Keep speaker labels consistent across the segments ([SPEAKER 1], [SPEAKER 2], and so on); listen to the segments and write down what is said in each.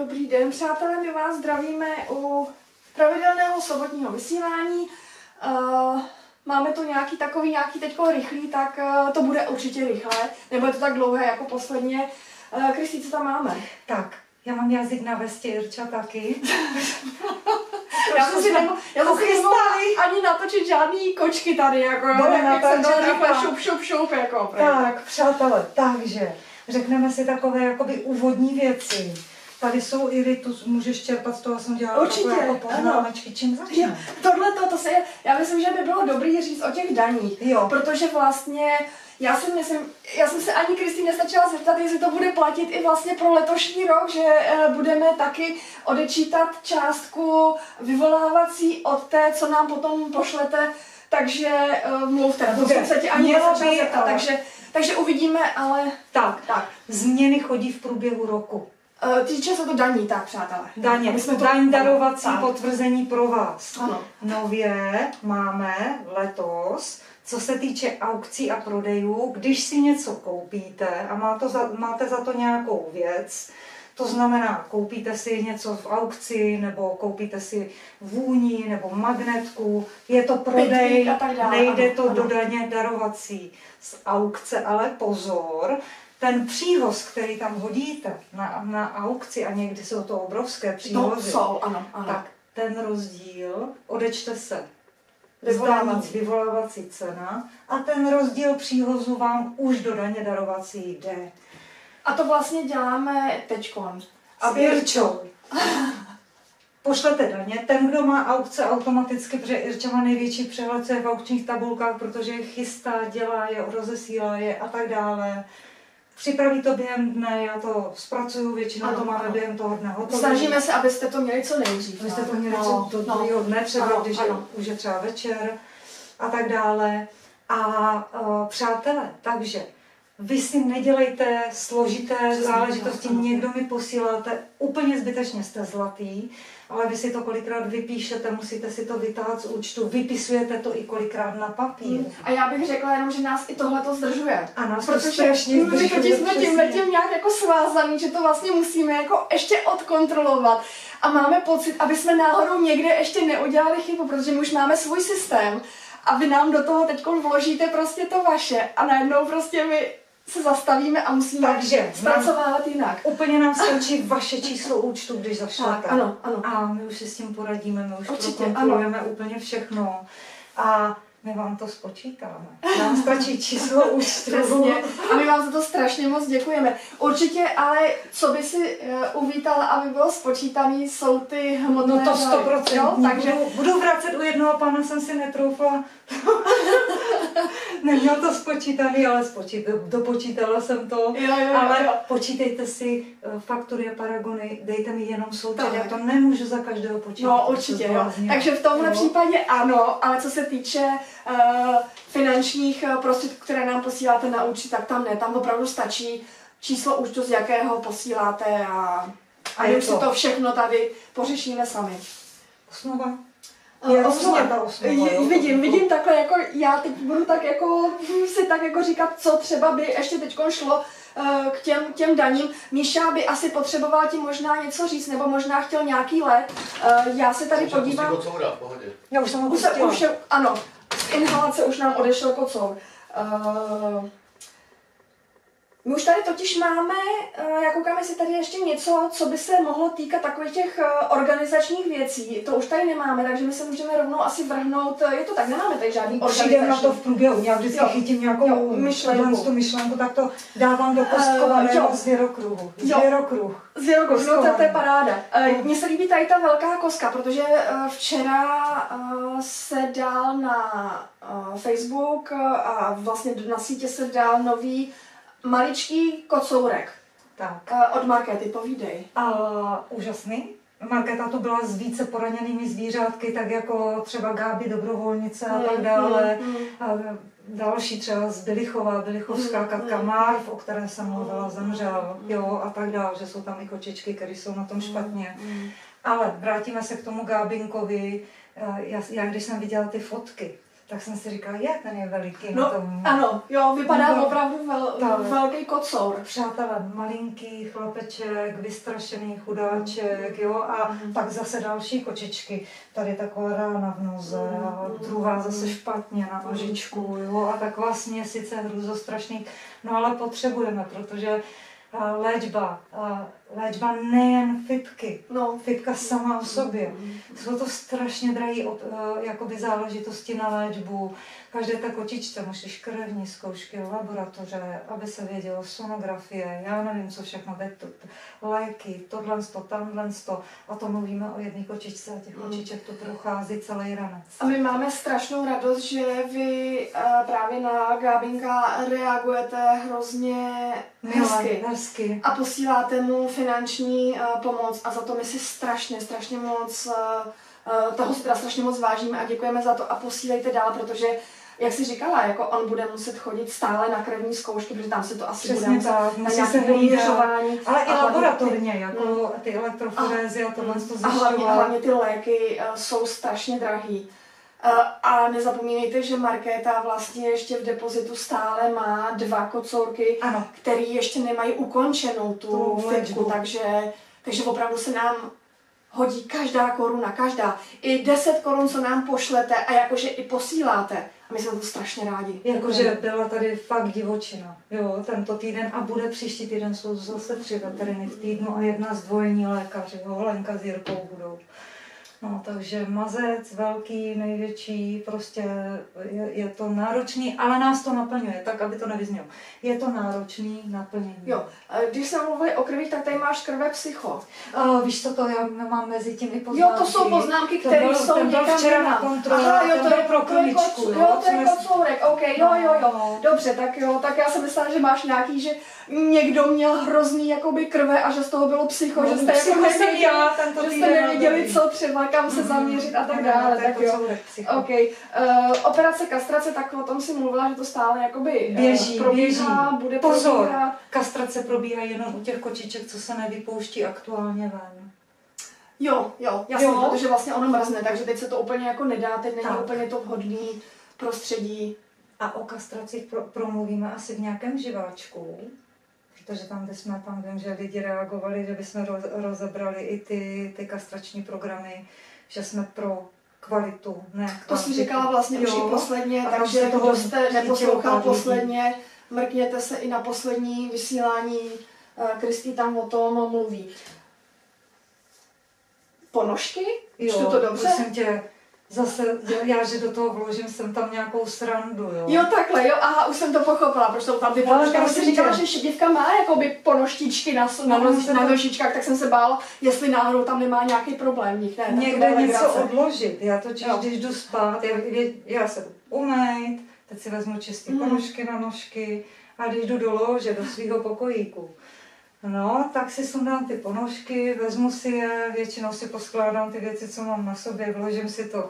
[SPEAKER 1] Dobrý den, přátelé, my vás zdravíme u pravidelného sobotního vysílání. Uh, máme tu nějaký takový, nějaký teďko rychlý, tak uh, to bude určitě rychlé, nebo je to tak dlouhé jako posledně. Uh, Kristý, co tam máme?
[SPEAKER 2] Tak, já mám jazyk na vestě, Irča taky.
[SPEAKER 1] já jsem si nebo, já jsem si nemohla ani natočit žádný kočky tady, jako jo, jak, jak jsem rychle šup, šup, šup, jako.
[SPEAKER 2] Tak, přátelé, takže řekneme si takové jakoby úvodní věci. Tady jsou i ritus, můžeš čerpat z toho, jsem dělala
[SPEAKER 1] Určitě,
[SPEAKER 2] jako poznámečky. Čím začneme?
[SPEAKER 1] Tohle to, to se, já myslím, že by bylo dobrý říct o těch daních,
[SPEAKER 2] Jo.
[SPEAKER 1] protože vlastně já si myslím, já jsem se ani Kristý nestačila zeptat, jestli to bude platit i vlastně pro letošní rok, že e, budeme taky odečítat částku vyvolávací od té, co nám potom pošlete, takže e, mluvte, to jsem se ti ani nestačila zeptat, takže, takže uvidíme, ale
[SPEAKER 2] Tak,
[SPEAKER 1] tak.
[SPEAKER 2] změny chodí v průběhu roku.
[SPEAKER 1] E, týče se to daní, tak přátelé.
[SPEAKER 2] Daně,
[SPEAKER 1] My jsme to-
[SPEAKER 2] daň darovací
[SPEAKER 1] Tak.
[SPEAKER 2] potvrzení pro vás.
[SPEAKER 1] Ano.
[SPEAKER 2] Nově máme letos, co se týče aukcí a prodejů, když si něco koupíte a má to za, máte za to nějakou věc, to znamená, koupíte si něco v aukci, nebo koupíte si vůni, nebo magnetku, je to prodej,
[SPEAKER 1] Pitlík a tak dále,
[SPEAKER 2] nejde to
[SPEAKER 1] ano.
[SPEAKER 2] do daně darovací z aukce, ale pozor, ten příhoz, který tam hodíte na, na aukci, a někdy jsou to obrovské
[SPEAKER 1] To
[SPEAKER 2] příhozy,
[SPEAKER 1] jsou, ano, ano.
[SPEAKER 2] tak ten rozdíl, odečte se
[SPEAKER 1] Vyvolávací.
[SPEAKER 2] vyvolávací. vyvolávací cena a ten rozdíl příhozu vám už do daně darovací jde.
[SPEAKER 1] A to vlastně děláme teďkon.
[SPEAKER 2] A Irčou. Pošlete daně. Ten, kdo má aukce automaticky, protože Irča má největší přehled, co je v aukčních tabulkách, protože je chystá, dělá je, rozesílá je a tak dále. Připraví to během dne, já to zpracuju, většinou
[SPEAKER 1] Ano,
[SPEAKER 2] to máme
[SPEAKER 1] ano.
[SPEAKER 2] během toho dne hotové.
[SPEAKER 1] Snažíme se, abyste to měli co nejdřív.
[SPEAKER 2] Vy jste to měli
[SPEAKER 1] No,
[SPEAKER 2] co do
[SPEAKER 1] no.
[SPEAKER 2] druhého dne, třeba
[SPEAKER 1] Ano,
[SPEAKER 2] když
[SPEAKER 1] ano.
[SPEAKER 2] je, už je třeba večer a tak dále. A uh, přátelé, takže vy si nedělejte složité
[SPEAKER 1] Přesně
[SPEAKER 2] záležitosti,
[SPEAKER 1] ano.
[SPEAKER 2] někdo mi posíláte, úplně zbytečně jste zlatý, ale vy si to kolikrát vypíšete, musíte si to vytáhat z účtu, vypisujete to i kolikrát na papír.
[SPEAKER 1] A já bych řekla jenom, že nás i tohle to zdržuje.
[SPEAKER 2] A nás to
[SPEAKER 1] Protože
[SPEAKER 2] strašně
[SPEAKER 1] my
[SPEAKER 2] zdržuje,
[SPEAKER 1] totiž jsme tímhle tím nějak jako svázaný, že to vlastně musíme jako ještě odkontrolovat. A máme pocit, aby jsme náhodou někde ještě neudělali chybu, protože my už máme svůj systém a vy nám do toho teď vložíte prostě to vaše a najednou prostě my se zastavíme a musíme
[SPEAKER 2] Takže
[SPEAKER 1] zpracovávat jinak.
[SPEAKER 2] Úplně nám stačí vaše číslo účtu, když zašlete.
[SPEAKER 1] Tak, ano, ano.
[SPEAKER 2] A my už si s tím poradíme, my už
[SPEAKER 1] Určitě,
[SPEAKER 2] prokontrolujeme úplně všechno. A my vám to spočítáme. Nám stačí číslo účtu.
[SPEAKER 1] Přesně. A my vám za to strašně moc děkujeme. Určitě, ale co by si uh, uvítala, aby bylo spočítaný, jsou ty hmotné
[SPEAKER 2] No to
[SPEAKER 1] dary.
[SPEAKER 2] 100%.
[SPEAKER 1] Jo, takže
[SPEAKER 2] budu, budu vracet u jednoho pána, jsem si netroufla. Neměl to spočítaný, ale spočít, dopočítala jsem to.
[SPEAKER 1] Jo, jo, jo,
[SPEAKER 2] ale
[SPEAKER 1] jo.
[SPEAKER 2] počítejte si eh, faktury a paragony, dejte mi jenom součet, já to nemůžu za každého počítat.
[SPEAKER 1] No určitě, jo.
[SPEAKER 2] blázním.
[SPEAKER 1] Takže v tomhle
[SPEAKER 2] Jo.
[SPEAKER 1] případě ano, ale co se týče uh, finančních uh, prostředků, které nám posíláte na účet, tak tam ne, tam opravdu stačí číslo účtu, z jakého posíláte a, a
[SPEAKER 2] A
[SPEAKER 1] už si
[SPEAKER 2] to.
[SPEAKER 1] to všechno tady pořešíme sami.
[SPEAKER 2] Osnova.
[SPEAKER 1] Je osnova.
[SPEAKER 2] ta jo,
[SPEAKER 1] vidím, vidím takhle, jako já teď budu tak jako si tak jako říkat, co třeba by ještě teď šlo eh, k těm, těm daním. Míša by asi potřeboval ti možná něco říct, nebo možná chtěl nějaký let. Eh, Já se tady
[SPEAKER 3] Můžeme
[SPEAKER 1] podívám.
[SPEAKER 3] kocoura, v pohodě.
[SPEAKER 2] Já už jsem ho
[SPEAKER 1] Už, už je, ano, z inhalace už nám odešel kocour. Uh, my už tady totiž máme, uh, já koukám, jestli tady ještě něco, co by se mohlo týkat takových těch uh, organizačních věcí. To už tady nemáme, takže my se můžeme rovnou asi vrhnout. uh, Je to tak, nemáme tady žádný
[SPEAKER 2] Přijdem na to
[SPEAKER 1] organizační.
[SPEAKER 2] v průběhu, já vždycky
[SPEAKER 1] Jo.
[SPEAKER 2] chytím nějakou
[SPEAKER 1] Jo, myšlenku.
[SPEAKER 2] myšlenku. tu myšlenku, tak to dávám do kostkovaného
[SPEAKER 1] jo.
[SPEAKER 2] zvěrokruhu. Zvěrokruh.
[SPEAKER 1] Z Jirko, no to, to je paráda. Uh, Mně se líbí tady ta velká koska, protože uh, včera uh, se dal na uh, Facebook uh, a vlastně na sítě se dal nový maličký kocourek
[SPEAKER 2] Tak.
[SPEAKER 1] uh, od Markety, povídej.
[SPEAKER 2] A úžasný. Markéta to byla s více poraněnými zvířátky, tak jako třeba Gáby dobrovolnice a tak
[SPEAKER 1] Mm,
[SPEAKER 2] dále.
[SPEAKER 1] mm, mm.
[SPEAKER 2] A další třeba z Bylichova, Bylichovská
[SPEAKER 1] Mm,
[SPEAKER 2] Katka. Marv, o které jsem mluvila, zemřel, jo, a tak dále, že jsou tam i kočičky, které jsou na tom špatně. Ale vrátíme se k tomu Gábinkovi. Eh, Já, já když jsem viděla ty fotky, tak jsem si říkala, je, ten je veliký
[SPEAKER 1] No,
[SPEAKER 2] na tom.
[SPEAKER 1] Ano, jo, vypadá
[SPEAKER 2] No,
[SPEAKER 1] opravdu vel,
[SPEAKER 2] tak.
[SPEAKER 1] velký kocour.
[SPEAKER 2] Přátelé, malinký chlapeček, vystrašený chudáček, jo, a
[SPEAKER 1] Mhm.
[SPEAKER 2] pak zase další kočičky. Tady taková rána v noze a
[SPEAKER 1] Mhm.
[SPEAKER 2] druhá zase špatně na nožičku, jo, a taková směsice hruzostrašných. No ale potřebujeme, protože a, léčba, a, léčba nejen fitky,
[SPEAKER 1] No.
[SPEAKER 2] fitka sama o sobě. Jsou to strašně drahé uh, jakoby záležitosti na léčbu. Každé ta kočičce musíš krevní zkoušky, laboratoře, aby se vědělo, sonografie, já nevím, co všechno, to, to, léky, tohle, to, tamhle, to. A to mluvíme o jedné kočičce a těch
[SPEAKER 1] Mm.
[SPEAKER 2] kočiček to prochází celý ranec.
[SPEAKER 1] A my máme strašnou radost, že vy uh, právě na Gábinka reagujete hrozně hezky.
[SPEAKER 2] Hezky.
[SPEAKER 1] A posíláte mu finanční uh, pomoc a za to my si strašně, strašně moc, uh, uh, toho si teda strašně moc vážíme a děkujeme za to a posílejte dál, protože jak jsi říkala, jako on bude muset chodit stále na krevní zkoušky, protože tam se to asi bude
[SPEAKER 2] Přesně
[SPEAKER 1] muset
[SPEAKER 2] tak,
[SPEAKER 1] na
[SPEAKER 2] musí
[SPEAKER 1] nějaké
[SPEAKER 2] se
[SPEAKER 1] vyměřování.
[SPEAKER 2] Ale i
[SPEAKER 1] A
[SPEAKER 2] laboratorně,
[SPEAKER 1] ty-
[SPEAKER 2] jako ty elektroforézy a tohle to
[SPEAKER 1] a hlavně,
[SPEAKER 2] zjišťovat.
[SPEAKER 1] hlavně ty léky jsou strašně drahý. Uh, a nezapomínejte, že Markéta vlastně ještě v depozitu stále má dva kocourky,
[SPEAKER 2] Ano,
[SPEAKER 1] který ještě nemají ukončenou tu
[SPEAKER 2] Tu
[SPEAKER 1] fitku, takže, takže opravdu se nám hodí každá koruna, každá. I 10 korun, co nám pošlete a jakože i posíláte. A my jsme to strašně rádi.
[SPEAKER 2] Jakože byla tady fakt divočina, jo, tento týden a bude příští týden, jsou zase tři veteriny v týdnu a jedna zdvojení lékaři, jo, Lenka s Jirkou budou. No, takže mazec velký, největší, prostě je, je to náročný, ale nás to naplňuje, tak aby to nevyznělo. Je to náročný naplnění.
[SPEAKER 1] Jo, když jsme mluvili o krvích, tak tady máš krve psycho.
[SPEAKER 2] A víš co to, já mám mezi tím i
[SPEAKER 1] Jo,
[SPEAKER 2] poznámky.
[SPEAKER 1] to jsou poznámky, které
[SPEAKER 2] byl-
[SPEAKER 1] jsou
[SPEAKER 2] ten byl včera na kontrole,
[SPEAKER 1] Aha, jo, to je
[SPEAKER 2] pro kliničku,
[SPEAKER 1] koc-
[SPEAKER 2] jo,
[SPEAKER 1] jo, to je kocourek, OK, jo, jo, jo.
[SPEAKER 2] No.
[SPEAKER 1] Dobře, tak jo, tak já jsem myslela, že máš nějaký, že někdo měl hrozný jakoby krve a že z toho bylo psycho,
[SPEAKER 2] No,
[SPEAKER 1] že jste jako nevěděli,
[SPEAKER 2] já tento
[SPEAKER 1] že jste nevěděli, co třeba, kam se zaměřit a tak dále, tak jo. OK. Uh, operace kastrace, tak o tom si mluvila, že to stále jakoby eh,
[SPEAKER 2] Běží,
[SPEAKER 1] probíhá,
[SPEAKER 2] běží.
[SPEAKER 1] bude
[SPEAKER 2] Pozor,
[SPEAKER 1] probíhat.
[SPEAKER 2] kastrace probíhá jenom u těch kočiček, co se nevypouští aktuálně ven.
[SPEAKER 1] Jo, jo, jasně,
[SPEAKER 2] Jo.
[SPEAKER 1] protože vlastně ono mrzne, takže teď se to úplně jako nedá, teď není
[SPEAKER 2] Tak.
[SPEAKER 1] úplně to vhodný prostředí.
[SPEAKER 2] A o kastracích pro, promluvíme asi v nějakém živáčku, protože tam, kde jsme, tam vím, že lidi reagovali, že bychom roz, rozebrali i ty, ty kastrační programy, že jsme pro kvalitu, ne
[SPEAKER 1] To
[SPEAKER 2] kvantitu.
[SPEAKER 1] si říkala vlastně už
[SPEAKER 2] Jo.
[SPEAKER 1] i posledně,
[SPEAKER 2] A
[SPEAKER 1] takže
[SPEAKER 2] toho
[SPEAKER 1] kdo jste neposlouchal posledně, mrkněte se i na poslední vysílání, eh, Kristý tam o tom mluví. Ponožky?
[SPEAKER 2] Jo,
[SPEAKER 1] Čtu to dobře?
[SPEAKER 2] prosím tě, zase já, že do toho vložím jsem tam nějakou srandu, jo.
[SPEAKER 1] Jo, takhle, jo, aha, už jsem to pochopila, proč jsou tam ty ponožky. Já jsem říkala, že šedivka má jakoby ponoštičky na, na,
[SPEAKER 2] No,
[SPEAKER 1] na
[SPEAKER 2] to-
[SPEAKER 1] nožičkách, tak jsem se bála, jestli náhodou tam nemá nějaký problém. Ne,
[SPEAKER 2] Někde něco
[SPEAKER 1] legrace.
[SPEAKER 2] odložit. Já totiž,
[SPEAKER 1] Jo.
[SPEAKER 2] když jdu spát, já, já se umýt, teď si vezmu čisté
[SPEAKER 1] Mhm.
[SPEAKER 2] ponožky na nožky a když jdu do lože, do svého pokojíku, no, tak si sundám ty ponožky, vezmu si je, většinou si poskládám ty věci, co mám na sobě, vložím si to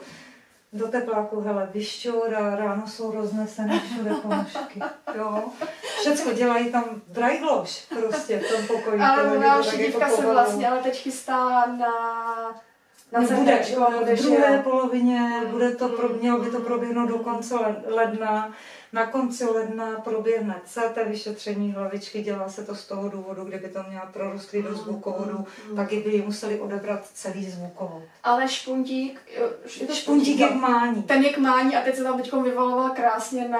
[SPEAKER 2] do tepláku, hele, vyšťour a ráno jsou roznesené všude ponožky, jo. Všecko dělají tam brajgloš prostě v tom pokoji.
[SPEAKER 1] Ale šedivka
[SPEAKER 2] jako
[SPEAKER 1] se
[SPEAKER 2] povalují.
[SPEAKER 1] vlastně ale teď chystá na, na
[SPEAKER 2] No, bude v druhé
[SPEAKER 1] jo.
[SPEAKER 2] polovině, bude to, pro,
[SPEAKER 1] mm,
[SPEAKER 2] mělo by to proběhnout do konce led- ledna. Na konci ledna proběhne CT vyšetření hlavičky, dělá se to z toho důvodu, kdyby to měla prorostlý do zvukovodu,
[SPEAKER 1] Mm.
[SPEAKER 2] tak by ji museli odebrat celý zvukovod.
[SPEAKER 1] Ale špuntík, je to
[SPEAKER 2] Špuntík je k mání.
[SPEAKER 1] Ten je k mání a teď se tam teď vyvaloval krásně na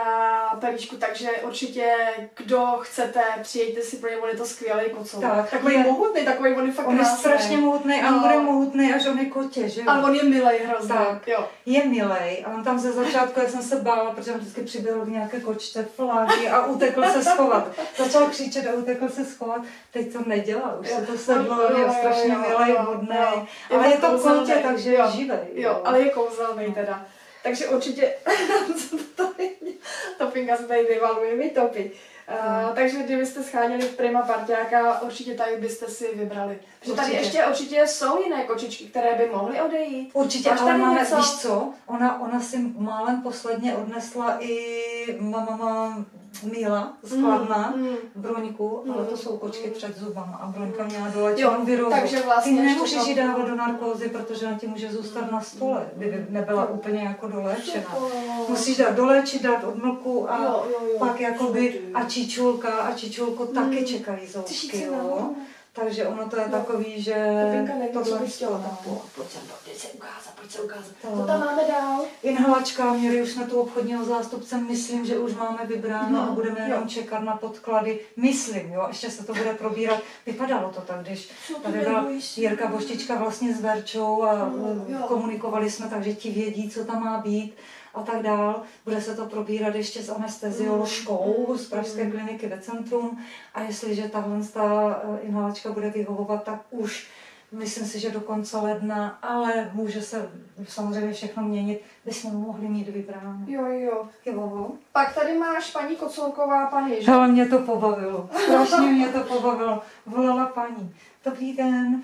[SPEAKER 1] pelíčku, takže určitě, kdo chcete, přijďte si pro něj, on je to skvělý kocour.
[SPEAKER 2] Tak,
[SPEAKER 1] takový
[SPEAKER 2] je-
[SPEAKER 1] mohutný, takový on je fakt
[SPEAKER 2] On je
[SPEAKER 1] krásný.
[SPEAKER 2] strašně mohutný a on
[SPEAKER 1] No.
[SPEAKER 2] bude mohutný, až on je kotě, že jo?
[SPEAKER 1] Ale on je milej hrozně,
[SPEAKER 2] Tak.
[SPEAKER 1] jo.
[SPEAKER 2] je milej a on tam ze začátku, já jsem se bála, protože on vždycky přiběhl k nějaké kočce, flágy a utekl se schovat. Začal křičet a utekl se schovat. Teď to nedělá, už se to sedlo, je strašně hodný.
[SPEAKER 1] jo.
[SPEAKER 2] Ale je to
[SPEAKER 1] kouzelný,
[SPEAKER 2] kotě, takže
[SPEAKER 1] jo,
[SPEAKER 2] je živej.
[SPEAKER 1] Jo, ale je kouzelný teda. Takže určitě to, to pinka se tady vyvaluje, vytopí. Uh,
[SPEAKER 2] Hmm.
[SPEAKER 1] takže kdybyste scháněli prima partiáka, určitě tady byste si vybrali. Protože tady ještě určitě jsou jiné kočičky, které by mohly odejít.
[SPEAKER 2] Určitě,
[SPEAKER 1] Máš
[SPEAKER 2] ale
[SPEAKER 1] tady
[SPEAKER 2] máme,
[SPEAKER 1] něco?
[SPEAKER 2] víš co, ona, ona si málem posledně odnesla i mama, mama Míla z Kladna,
[SPEAKER 1] Mm, mm.
[SPEAKER 2] Broňku, ale to
[SPEAKER 1] Mm,
[SPEAKER 2] jsou kočky
[SPEAKER 1] mm.
[SPEAKER 2] před zubama a Broňka měla dolečenou virózu.
[SPEAKER 1] takže vlastně
[SPEAKER 2] Ty nemůžeš ji dávat do narkózy, protože na ti může zůstat na stole, kdyby nebyla úplně jako doléčená. Musíš dát doléčit, dát odmlku a
[SPEAKER 1] Jo, jo, jo.
[SPEAKER 2] pak jakoby a čičulka a čičulku taky
[SPEAKER 1] Mm.
[SPEAKER 2] čekají
[SPEAKER 1] Ty
[SPEAKER 2] zousky,
[SPEAKER 1] šici
[SPEAKER 2] jo.
[SPEAKER 1] Na-
[SPEAKER 2] Takže ono to je
[SPEAKER 1] No.
[SPEAKER 2] takový, že
[SPEAKER 1] Pepinka neví, co
[SPEAKER 2] tohle
[SPEAKER 1] bych chtěla,
[SPEAKER 2] to-
[SPEAKER 1] tak po, pojď sem, pojď se ukázat, pojď se ukázat.
[SPEAKER 2] To-
[SPEAKER 1] Co tam máme dál?
[SPEAKER 2] Inhalačka, měli už jsme tu obchodního zástupce, myslím, že už máme vybráno
[SPEAKER 1] No,
[SPEAKER 2] a budeme
[SPEAKER 1] jo.
[SPEAKER 2] jenom čekat na podklady. Myslím, jo, ještě se to bude probírat. Vypadalo to tak, když
[SPEAKER 1] Co
[SPEAKER 2] tady byla? Jirka Boštička vlastně s Verčou a
[SPEAKER 1] No, jo.
[SPEAKER 2] komunikovali jsme, takže ti vědí, co tam má být a tak dál. Bude se to probírat ještě s anestezioložkou
[SPEAKER 1] Mm,
[SPEAKER 2] z Pražské
[SPEAKER 1] mm.
[SPEAKER 2] kliniky ve centrum a jestliže tahle ta eh, inhalačka bude vyhovovat, tak už myslím si, že do konce ledna, ale může se samozřejmě všechno měnit, bychom mohli mít vybráno.
[SPEAKER 1] Jo, jo.
[SPEAKER 2] Jo.
[SPEAKER 1] Pak tady máš paní Kocolková, pan Ježek.
[SPEAKER 2] Ale mě to pobavilo, strašně mě to pobavilo. Volala paní, dobrý den,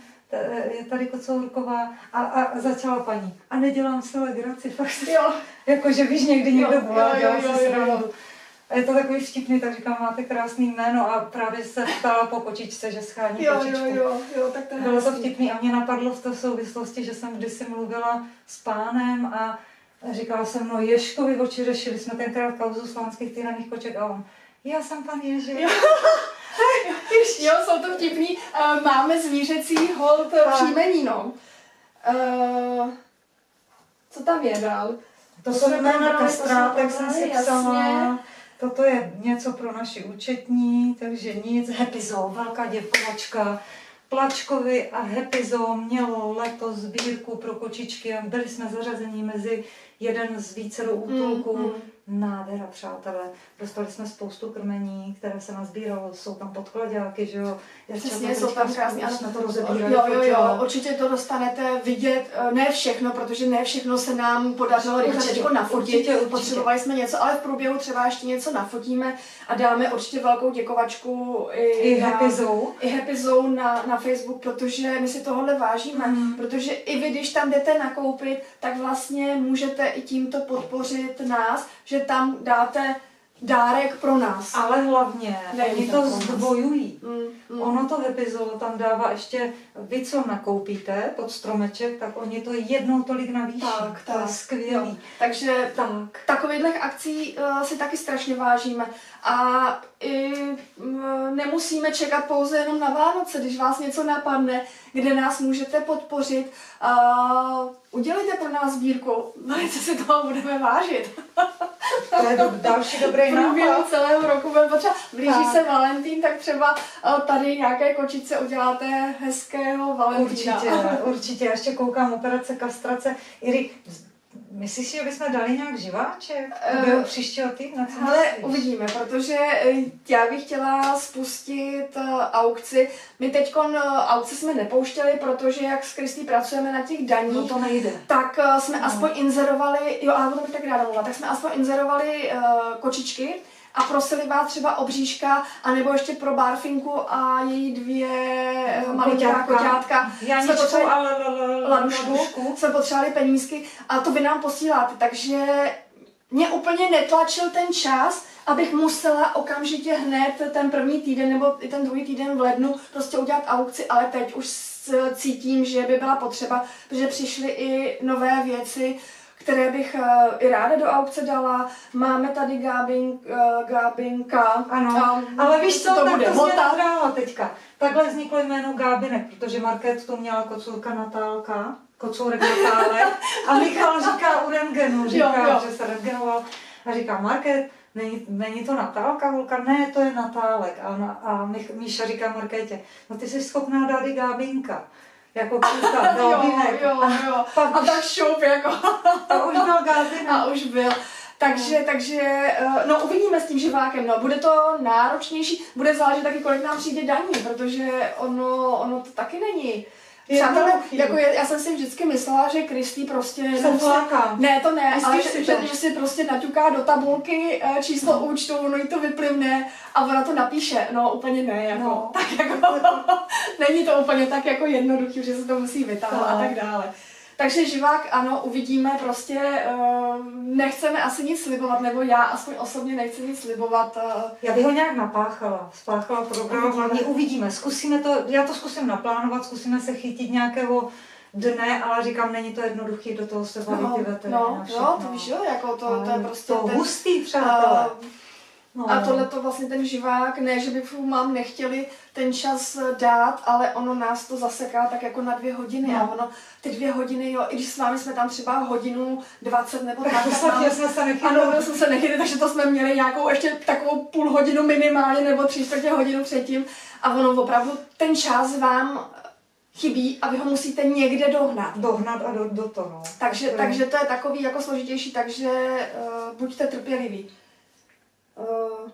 [SPEAKER 2] tady Kocourková a, a začala paní. A nedělám si legraci, fakt
[SPEAKER 1] Jo,
[SPEAKER 2] jako že víš, někdy někdo volá, dělá si
[SPEAKER 1] jo.
[SPEAKER 2] srandu. A je to takový vtipný, tak říkám, máte krásný jméno a právě se ptala po kočičce, že schání
[SPEAKER 1] jo,
[SPEAKER 2] kočičku.
[SPEAKER 1] jo, jo, jo, tak to
[SPEAKER 2] Bylo to vtipný a mě napadlo v té souvislosti, že jsem kdysi mluvila s pánem a říkala jsem, no Ježkovi oči řešili jsme tenkrát kauzu slánských týraných koček a on, já jsem pan Ježek.
[SPEAKER 1] Jo. Jo, jsou to vtipný. Uh, máme zvířecí hold
[SPEAKER 2] Tak.
[SPEAKER 1] příjmení, no. Uh, co tam je dál?
[SPEAKER 2] To
[SPEAKER 1] To
[SPEAKER 2] jména kastrátek,
[SPEAKER 1] jsme
[SPEAKER 2] jsem si psala. Toto je něco pro naši účetní, takže nic. Happy Zoo, velká děvkovačka. Plačkovi a Happy Zoo mělo letos sbírku pro kočičky a byli jsme zařazeni mezi jeden z více útulků.
[SPEAKER 1] Mm, mm.
[SPEAKER 2] Nádhera, přátelé. Dostali jsme spoustu krmení, které se nazbíralo. Jsou tam podkladáky, že jo.
[SPEAKER 1] Přesně, jsou tam krásný.
[SPEAKER 2] Ano, jsme to rozebírali.
[SPEAKER 1] Jo, jo, jo,
[SPEAKER 2] fotila.
[SPEAKER 1] určitě to dostanete vidět, eh, ne všechno, protože ne všechno se nám podařilo rychle nafotit.
[SPEAKER 2] určitě, určitě.
[SPEAKER 1] Potřebovali jsme něco, ale v průběhu třeba ještě něco nafotíme a dáme určitě velkou děkovačku i,
[SPEAKER 2] I
[SPEAKER 1] na-
[SPEAKER 2] Happy Zoo.
[SPEAKER 1] i Happy Zone na, na Facebook, protože my si tohle vážíme,
[SPEAKER 2] Mm.
[SPEAKER 1] protože i vy, když tam jdete nakoupit, tak vlastně můžete i tímto podpořit nás, že tam dáte dárek pro nás.
[SPEAKER 2] Ale hlavně,
[SPEAKER 1] Nejen
[SPEAKER 2] oni
[SPEAKER 1] tak
[SPEAKER 2] to zdvojují.
[SPEAKER 1] Mm, mm.
[SPEAKER 2] Ono to Happy Zoo tam dává ještě, vy co nakoupíte pod stromeček, tak oni to jednou tolik navýší.
[SPEAKER 1] Tak,
[SPEAKER 2] to je
[SPEAKER 1] tak.
[SPEAKER 2] skvělý.
[SPEAKER 1] Jo. Takže
[SPEAKER 2] Tak.
[SPEAKER 1] takových akcí uh, si taky strašně vážíme. A i mm, nemusíme čekat pouze jenom na Vánoce, když vás něco napadne, kde nás můžete podpořit. Uh, udělejte pro nás sbírku, velice si toho budeme vážit.
[SPEAKER 2] To je další dobrý nápad.
[SPEAKER 1] celého roku bude potřeba. Blíží
[SPEAKER 2] Tak.
[SPEAKER 1] se Valentín, tak třeba uh, tady nějaké kočice uděláte hezkého Valentína.
[SPEAKER 2] Určitě, určitě. Já ještě koukám operace kastrace. Iri, myslíš, že bychom dali nějak živáček?
[SPEAKER 1] Eh,
[SPEAKER 2] Byl příštího týdne? co
[SPEAKER 1] Ale
[SPEAKER 2] myslíš?
[SPEAKER 1] uvidíme, protože eh, já bych chtěla spustit eh, aukci. My teď aukci jsme nepouštěli, protože jak s Kristý pracujeme na těch daních,
[SPEAKER 2] No to nejde.
[SPEAKER 1] tak jsme
[SPEAKER 2] No.
[SPEAKER 1] aspoň inzerovali, jo, ale o tom bych tak ráda mluvila, tak jsme aspoň inzerovali uh, kočičky a prosili vás třeba o bříška, anebo ještě pro Barfinku a její dvě eh, malinká
[SPEAKER 2] Koťátka.
[SPEAKER 1] Jsme potřebovali-
[SPEAKER 2] a
[SPEAKER 1] ladušku,
[SPEAKER 2] ladušku.
[SPEAKER 1] jsme potřebovali penízky a to vy nám posíláte, takže mě úplně netlačil ten čas, abych musela okamžitě hned ten první týden nebo i ten druhý týden v lednu prostě udělat aukci, ale teď už cítím, že by byla potřeba, protože přišly i nové věci, které bych uh, i ráda do aukce dala. Máme tady Gábin, uh, Gábinka.
[SPEAKER 2] Ano,
[SPEAKER 1] Um,
[SPEAKER 2] ale víš co,
[SPEAKER 1] to
[SPEAKER 2] tak
[SPEAKER 1] bude
[SPEAKER 2] to změna
[SPEAKER 1] hota.
[SPEAKER 2] drála teďka. Takhle vzniklo jméno Gábinek, protože Market tu měla kocůrka Natálka, kocourek Natálek a Michal říká u rentgenu, říká,
[SPEAKER 1] Jo, jo.
[SPEAKER 2] že se rentgenoval a říká Market, není, není to Natálka, holka, ne, to je Natálek. A, a Míša říká Markétě, no ty jsi schopná dát i Gábinka. Jako kluka,
[SPEAKER 1] Jo,
[SPEAKER 2] Gábinek.
[SPEAKER 1] jo, jo.
[SPEAKER 2] pak
[SPEAKER 1] A
[SPEAKER 2] už-
[SPEAKER 1] tak šup, jako.
[SPEAKER 2] A už byl Gábinek.
[SPEAKER 1] A už byl. Takže, takže, eh, no uvidíme s tím živákem, no, bude to náročnější, bude záležet taky, kolik nám přijde daní, protože ono, ono to taky není. Přátelé, jako já jsem si vždycky myslela, že Kristý prostě...
[SPEAKER 2] Se
[SPEAKER 1] prostě-
[SPEAKER 2] fláká.
[SPEAKER 1] ne, to ne,
[SPEAKER 2] Myslíš
[SPEAKER 1] ale
[SPEAKER 2] si
[SPEAKER 1] že,
[SPEAKER 2] to?
[SPEAKER 1] že, že si prostě naťuká do tabulky eh, číslo účtu, ono jí to vyplivne a ona to napíše. No úplně ne, jako,
[SPEAKER 2] No.
[SPEAKER 1] tak jako, není to úplně tak jako jednoduchý, že se to musí vytáhnout a
[SPEAKER 2] Tak.
[SPEAKER 1] tak dále. Takže živák, ano, uvidíme, prostě uh, nechceme asi nic slibovat, nebo já aspoň osobně nechci nic slibovat. Uh,
[SPEAKER 2] já bych ho nějak napáchala, spáchala program, hlavně uvidíme, zkusíme to, já to zkusím naplánovat, zkusíme se chytit nějakého dne, ale říkám, není to jednoduchý do toho se bavit
[SPEAKER 1] no,
[SPEAKER 2] ty veteriny.
[SPEAKER 1] No, jo, to víš, jo, jako to, to je prostě
[SPEAKER 2] to
[SPEAKER 1] ten,
[SPEAKER 2] hustý, přátelé. Uh,
[SPEAKER 1] No. A tohle to vlastně ten živák, ne, že by mám nechtěli ten čas dát, ale ono nás to zaseká tak jako na dvě hodiny no. a ono ty dvě hodiny, jo, i když s vámi jsme tam třeba hodinu 20 nebo tak, tak
[SPEAKER 2] jsme se nechytili.
[SPEAKER 1] Ano, jsme se nechytili, takže to jsme měli nějakou ještě takovou půl hodinu minimálně nebo tři čtvrtě hodinu předtím a ono opravdu ten čas vám chybí a vy ho musíte někde dohnat.
[SPEAKER 2] Dohnat a do, do toho.
[SPEAKER 1] Takže, to takže to je takový jako složitější, takže uh, buďte trpěliví. Uh,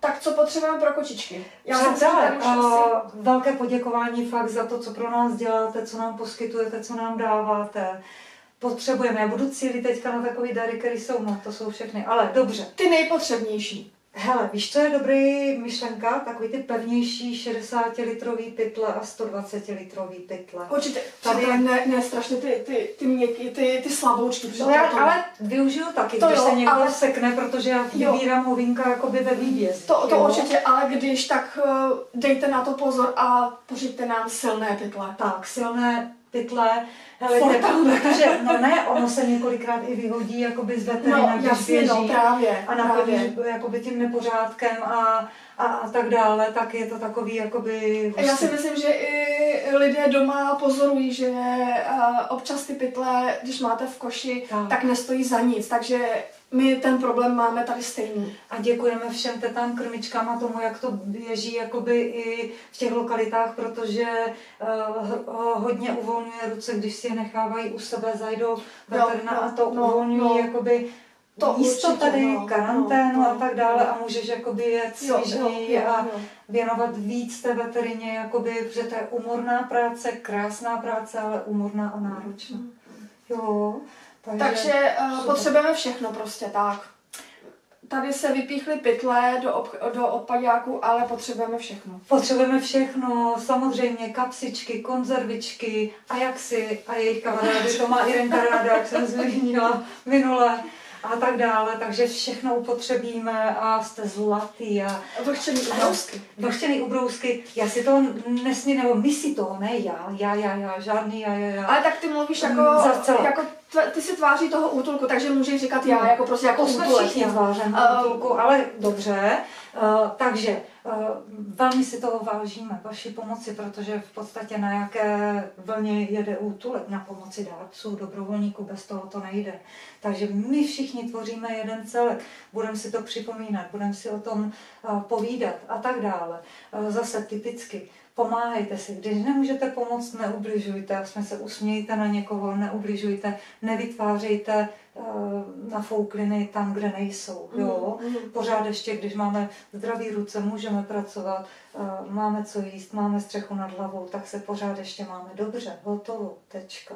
[SPEAKER 1] tak co potřebujeme pro kočičky?
[SPEAKER 2] Já Přátelé, uh, velké poděkování fakt za to, co pro nás děláte, co nám poskytujete, co nám dáváte. Potřebujeme, já budu cílit teďka na takový dary, které jsou, no to jsou všechny, ale dobře.
[SPEAKER 1] Ty nejpotřebnější.
[SPEAKER 2] Hele, víš, co je dobrý myšlenka? Takový ty pevnější 60 litrový pytle a 120 litrový pytle.
[SPEAKER 1] Určitě, tady ne, ne strašně ty, ty, ty měkky, ty, ty slaboučky.
[SPEAKER 2] No já, to, ale využiju taky, to když jo, se někdo ale, sekne, protože já vybírám hovinka jakoby ve výběz.
[SPEAKER 1] To, to určitě, ale když, tak uh, dejte na to pozor a pořiďte nám silné pytle.
[SPEAKER 2] Tak, silné pytle, Hele, protože, no ne, ono se několikrát i vyhodí jakoby z veterina,
[SPEAKER 1] no, jasně, no, právě,
[SPEAKER 2] a naplní jakoby tím nepořádkem a, a, a, tak dále, tak je to takový jakoby...
[SPEAKER 1] Já si myslím, že i lidé doma pozorují, že uh, občas ty pytle, když máte v koši, tak. tak nestojí za nic, takže my ten problém máme tady stejný.
[SPEAKER 2] A děkujeme všem tetám krmičkám a tomu, jak to běží jakoby i v těch lokalitách, protože uh, hodně uvolňuje ruce, když si je nechávají u sebe, zajdou veterina no, a to no, uvolňují no. jakoby to místo určitě, tady, no, karanténu no, a tak dále a můžeš jakoby jet svižněji a jo. věnovat víc té veterině, jakoby, protože to je umorná práce, krásná práce, ale umorná a náročná. Mm. Jo.
[SPEAKER 1] Takže, Takže uh, potřebujeme všechno prostě tak. Tady se vypíchly pytle do, ob, do odpadáku, ale potřebujeme všechno.
[SPEAKER 2] Potřebujeme všechno, samozřejmě kapsičky, konzervičky, ajaxy a jejich kamarády. To má Irenka ráda, jak jsem zmínila minule a tak dále, takže všechno upotřebíme a jste zlatý a...
[SPEAKER 1] Vlhčený ubrousky.
[SPEAKER 2] Vlhčený ubrousky, já si to nesmí, nebo my si to, ne já, já, já, já, žádný já, já, já.
[SPEAKER 1] Ale tak ty mluvíš jako, mm, jako ty si tváří toho útulku, takže můžeš říkat já, no, jako prostě jako útulek.
[SPEAKER 2] Všichni tvářem uh, útulku, ale dobře, uh, takže Eh, velmi si toho vážíme, vaší pomoci, protože v podstatě na jaké vlně jede útulek na pomoci dárců, dobrovolníků, bez toho to nejde. Takže my všichni tvoříme jeden celek, budeme si to připomínat, budeme si o tom eh, povídat a tak dále. Eh, zase typicky pomáhejte si. Když nemůžete pomoct, neubližujte, jsme se usmějte na někoho, neubližujte, nevytvářejte uh, nafoukliny tam, kde nejsou. Jo? Mm, mm. Pořád ještě, když máme zdraví ruce, můžeme pracovat, uh, máme co jíst, máme střechu nad hlavou, tak se pořád ještě máme dobře, hotovo, tečka.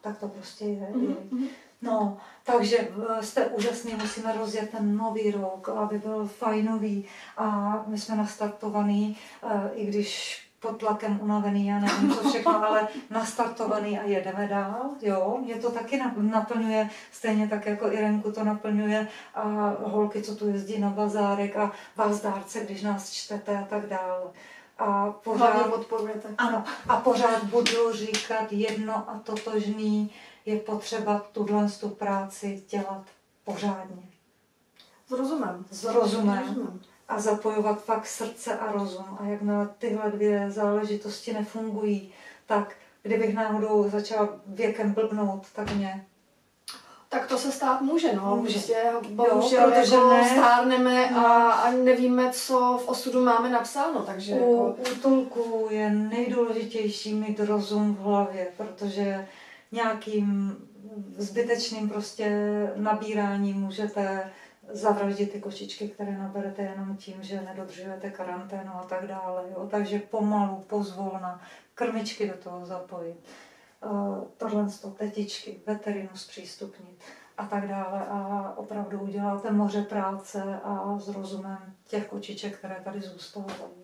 [SPEAKER 2] Tak to prostě je. Mm, No, takže eh, jste úžasný, musíme rozjet ten nový rok, aby byl fajnový a my jsme nastartovaný, i když pod tlakem unavený, já nevím co všechno, ale nastartovaný a jedeme dál, jo, mě to taky naplňuje, stejně tak jako Irenku to naplňuje a holky, co tu jezdí na bazárek a vás dárce, když nás čtete a tak dále. A pořád,
[SPEAKER 1] podporujete.
[SPEAKER 2] Ano, a pořád budu říkat jedno a totožný, je potřeba tuhle tu práci dělat pořádně.
[SPEAKER 1] S rozumem.
[SPEAKER 2] S rozumem. S rozumem a zapojovat fakt srdce a rozum. A jakmile tyhle dvě záležitosti nefungují, tak kdybych náhodou začala věkem blbnout, tak mě
[SPEAKER 1] tak to se stát může, no. Může. Prostě, bohužel, jo, protože jako ne. stárneme a, no. a nevíme, co v osudu máme napsáno, takže...
[SPEAKER 2] U jako... útulku je nejdůležitější mít rozum v hlavě, protože nějakým zbytečným prostě nabíráním můžete zavraždit ty kočičky, které naberete jenom tím, že nedodržujete karanténu a tak dále. Jo? Takže pomalu, pozvolna, krmičky do toho zapojit, uh, tohle tetičky, veterinu zpřístupnit a tak dále a opravdu uděláte moře práce a s rozumem těch kočiček, které tady zůstávají.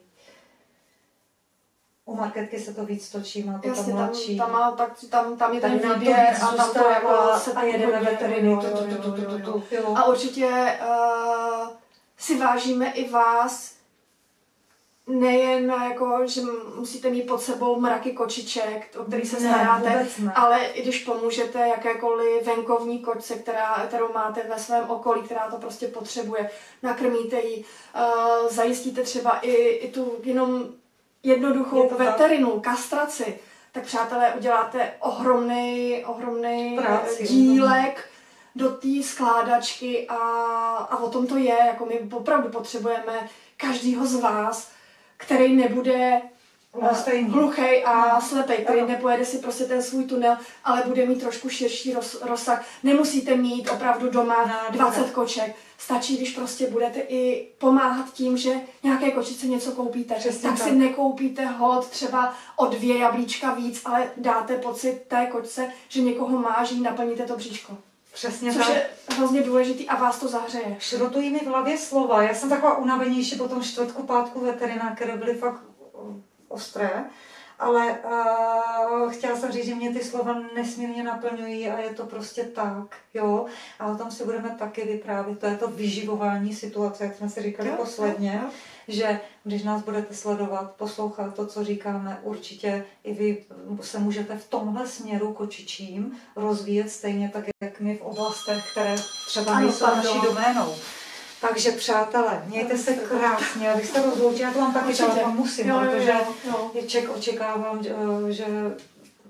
[SPEAKER 2] U marketky se to víc točí, má to
[SPEAKER 1] Jasně,
[SPEAKER 2] tam
[SPEAKER 1] tam,
[SPEAKER 2] mladší.
[SPEAKER 1] tam, má, tak, tam, tam je ten
[SPEAKER 2] nám to
[SPEAKER 1] výběr a tam to jako se
[SPEAKER 2] a jedeme
[SPEAKER 1] jo. A určitě uh, si vážíme i vás, nejen jako, že musíte mít pod sebou mraky kočiček, o který se staráte, ale i když pomůžete jakékoliv venkovní kočce, která, kterou máte ve svém okolí, která to prostě potřebuje, nakrmíte ji, uh, zajistíte třeba i, i tu jenom jednoduchou
[SPEAKER 2] Je to tak.
[SPEAKER 1] veterinu, kastraci, tak přátelé, uděláte ohromný, ohromný
[SPEAKER 2] Práci,
[SPEAKER 1] dílek do té skládačky a, a o tom to je, jako my opravdu potřebujeme každýho z vás, který nebude
[SPEAKER 2] Lhostejný.
[SPEAKER 1] hluchý a slepý, který
[SPEAKER 2] Ano.
[SPEAKER 1] nepojede si prostě ten svůj tunel, ale bude mít trošku širší roz, rozsah. Nemusíte mít opravdu doma
[SPEAKER 2] Ne,
[SPEAKER 1] 20
[SPEAKER 2] ne.
[SPEAKER 1] koček. Stačí, když prostě budete i pomáhat tím, že nějaké kočice něco koupíte.
[SPEAKER 2] Přesně
[SPEAKER 1] tak,
[SPEAKER 2] tak.
[SPEAKER 1] si nekoupíte hod třeba o dvě jablíčka víc, ale dáte pocit té kočce, že někoho má, že jí naplníte to bříško.
[SPEAKER 2] Přesně
[SPEAKER 1] Což
[SPEAKER 2] tak.
[SPEAKER 1] je hrozně důležitý a vás to zahřeje.
[SPEAKER 2] Šrotují mi v hlavě slova. Já jsem taková unavenější po tom čtvrtku, pátku veterina, které byly fakt ostré. Ale uh, chtěla jsem říct, že mě ty slova nesmírně naplňují a je to prostě tak, jo. A o tom si budeme taky vyprávět. To je to vyživování situace, jak jsme si říkali
[SPEAKER 1] Jo,
[SPEAKER 2] posledně,
[SPEAKER 1] jo, jo.
[SPEAKER 2] že když nás budete sledovat, poslouchat to, co říkáme, určitě i vy se můžete v tomhle směru kočičím rozvíjet stejně tak, jak my v oblastech, které třeba
[SPEAKER 1] Ano,
[SPEAKER 2] nejsou naší doménou. Takže přátelé, mějte se krásně, abych se rozloučila, já to mám taky telefon, musím,
[SPEAKER 1] Jo, jo,
[SPEAKER 2] protože
[SPEAKER 1] jo, jo.
[SPEAKER 2] ček očekávám, že,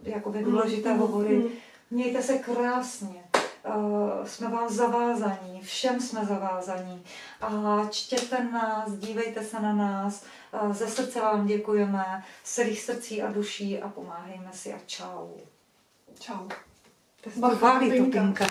[SPEAKER 2] jakoby
[SPEAKER 1] Mm,
[SPEAKER 2] důležité
[SPEAKER 1] mm,
[SPEAKER 2] hovory.
[SPEAKER 1] mm.
[SPEAKER 2] Mějte se krásně. Uh, jsme vám zavázaní, všem jsme zavázaní. A čtěte nás, dívejte se na nás, uh, ze srdce vám děkujeme, z celých srdcí a duší a pomáhejme si a čau.
[SPEAKER 1] Čau.
[SPEAKER 2] To je to válí to
[SPEAKER 1] Pinka.
[SPEAKER 2] pinka.